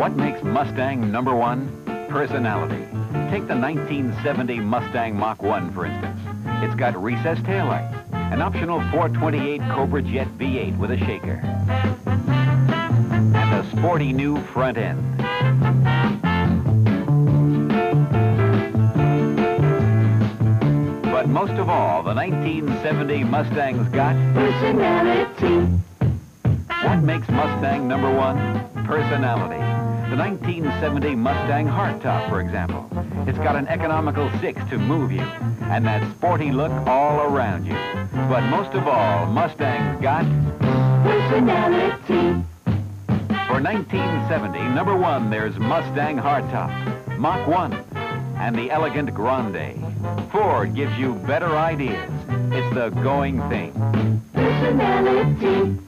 What makes Mustang number one? Personality. Take the 1970 Mustang Mach 1, for instance. It's got recessed taillights, an optional 428 Cobra Jet V8 with a shaker, and a sporty new front end. But most of all, the 1970 Mustang's got Personality. What makes Mustang number one? Personality. The 1970 Mustang Hardtop, for example. It's got an economical six to move you, and that sporty look all around you. But most of all, Mustang's got, Personality. for 1970, number one, there's Mustang Hardtop, Mach 1, and the elegant Grande. Ford gives you better ideas. It's the going thing. Personality.